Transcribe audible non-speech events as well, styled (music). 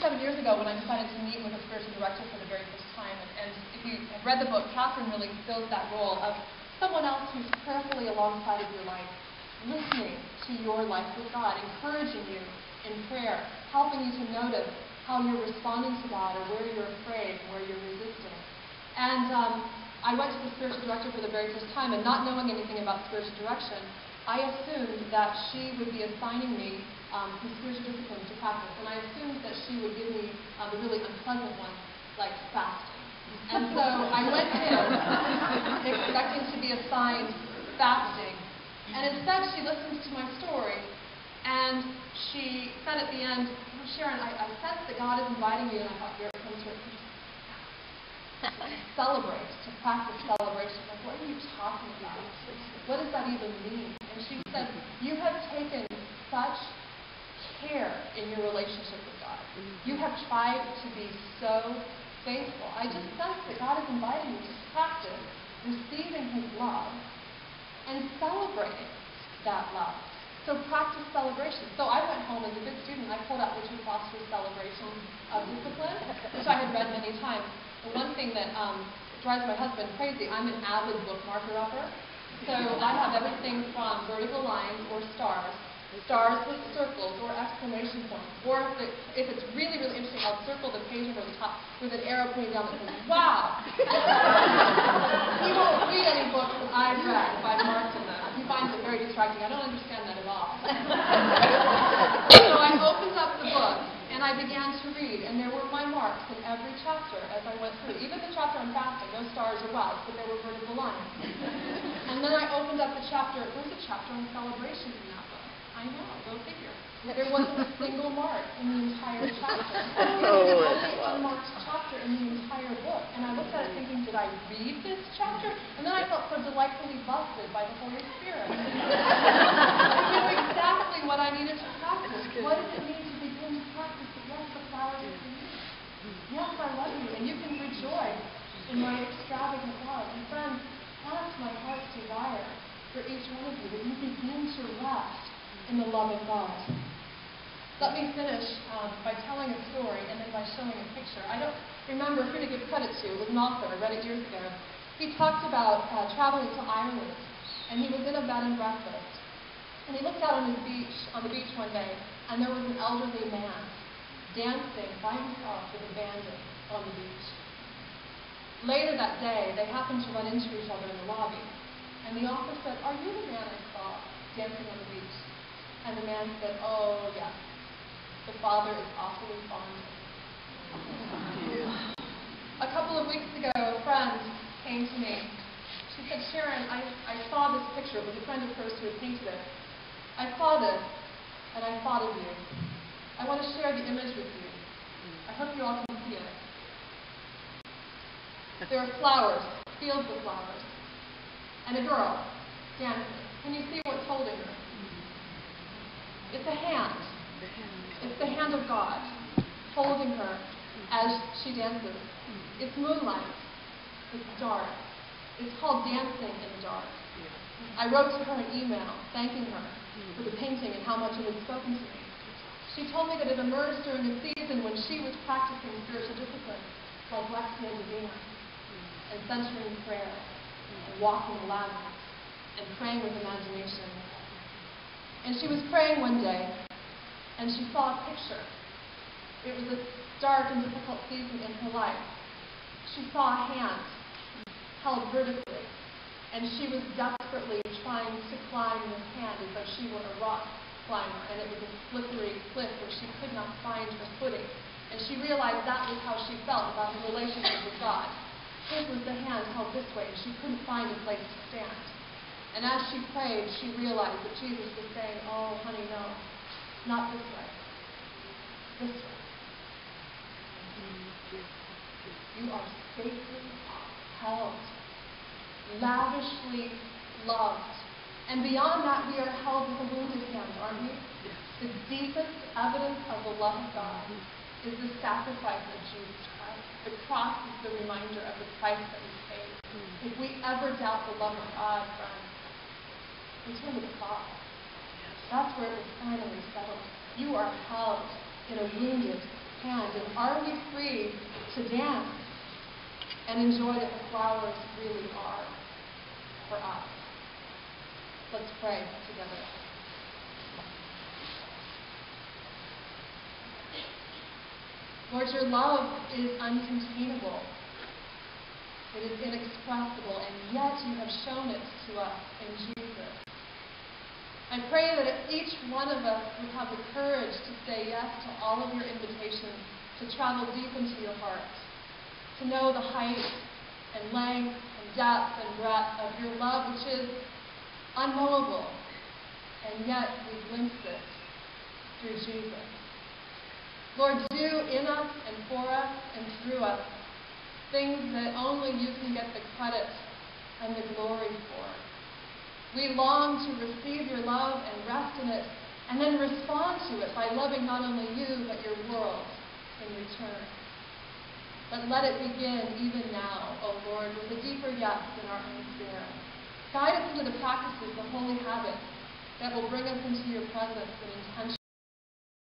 seven years ago when I decided to meet with a spiritual director for the very first time. And, and if you have read the book, Catherine really fills that role of someone else who's prayerfully alongside of your life, listening to your life with God, encouraging you in prayer, helping you to notice how you're responding to God or where you're afraid where you're resisting. And um, I went to the spiritual director for the very first time, and not knowing anything about spiritual direction, I assumed that she would be assigning me um, spiritual disciplines to practice. And I assumed that she would give me uh, the really unpleasant ones, like fasting. And so I went in (laughs) expecting to be assigned fasting. And instead, she listened to my story and she said at the end, oh, Sharon, I, I sense that God is inviting you. And I thought, here it comes her. (laughs) celebrate, to practice celebration. Like, what are you talking about? What does that even mean? And she said, you have taken such care in your relationship with God. You have tried to be so faithful. I just sense that God is inviting you to practice receiving His love and celebrating that love. So practice celebration. So I went home as a good student. I pulled out Richard Foster's Celebration of Discipline, which I had read many times. The one thing that um, drives my husband crazy, I'm an avid bookmarker upper. So I have everything from vertical lines or stars stars with circles or exclamation points. Or if, it, if it's really, really interesting, I'll circle the page over the top with an arrow pointing down that says, wow! (laughs) he won't read any books that I've read if I've marked them. He finds it very distracting. I don't understand that at all. (laughs) so I opened up the book and I began to read, and there were my marks in every chapter as I went through. Even the chapter on fasting, no stars or wells, but there were vertical lines. And then I opened up the chapter, there's a chapter on celebration in that book. I know, go figure. There wasn't a single mark in the entire chapter. (laughs) Oh, it was the only unmarked chapter in the entire book. And I looked at it thinking, did I read this chapter? And then I felt so delightfully busted by the Holy Spirit. (laughs) I knew exactly what I needed to practice. What does it mean to begin to practice that yes, the flowers are for you? Yes, I love you. And you can rejoice in my extravagant love. And friends, that's my heart's desire for each one of you, that you begin to rest in the love of God. Let me finish um, by telling a story and then by showing a picture. I don't remember who to give credit to. It was an author. I read it years ago. He talked about uh, traveling to Ireland, and he was in a bed and breakfast. And he looked out on his beach, on the beach one day, and there was an elderly man dancing by himself with a bandit on the beach. Later that day, they happened to run into each other in the lobby, and the author said, Are you the man I saw dancing on the beach? And the man said, Oh, yes. The father is awfully fond of. A couple of weeks ago, a friend came to me. She said, Sharon, I, I saw this picture. It was a friend of hers who had painted it. I saw this, and I thought of you. I want to share the image with you. I hope you all can see it. There are flowers, fields of flowers, and a girl dancing. Can you see what's holding her? It's a hand. It's the hand of God holding her as she dances. It's moonlight. It's dark. It's called Dancing in the Dark. I wrote to her an email thanking her for the painting and how much it had spoken to me. She told me that it emerged during a season when she was practicing spiritual disciplines like Lectio Divina and centering prayer and walking aloud and praying with imagination and she was praying one day, and she saw a picture. It was a dark and difficult season in her life. She saw a hand held vertically, and she was desperately trying to climb this hand as though she were a rock climber, and it was a slippery cliff where she could not find her footing. And she realized that was how she felt about her relationship with God. His was the hand held this way, and she couldn't find a place to stand. And as she prayed, she realized that Jesus was saying, Oh, honey, no, not this way. This way. You are safely held, lavishly loved. And beyond that, we are held with a wounded hand, aren't we? Yes. The deepest evidence of the love of God is the sacrifice of Jesus Christ. The cross is the reminder of the price that we paid. If we ever doubt the love of God, friends, Return to the Father. That's where it was finally settled. You are held in a wounded hand? And are we free to dance and enjoy that the flowers really are for us? Let's pray together. Lord, your love is uncontainable. It is inexpressible, and yet you have shown it to us in Jesus. I pray that each one of us would have the courage to say yes to all of your invitations, to travel deep into your heart, to know the height and length and depth and breadth of your love, which is unknowable, and yet we glimpse it through Jesus. Lord, do in us and for us and through us things that only you can get the credit and the glory for. We long to receive your love and rest in it, and then respond to it by loving not only you, but your world in return. But let it begin even now, O Lord, with a deeper yes in our own spirit. Guide us into the practices, the holy habits that will bring us into your presence and intention.